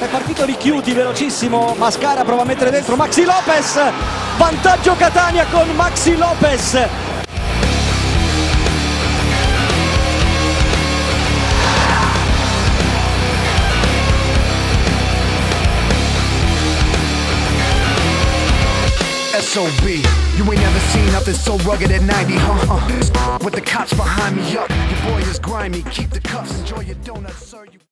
È partito Richiuti, velocissimo, Mascara prova a mettere dentro Maxi Lopez, vantaggio Catania con Maxi Lopez. SOB. You ain't never seen nothing so rugged at 90, huh? -huh. with the cops behind me, up. Your boy is grimy. Keep the cuffs, enjoy your donuts, sir. You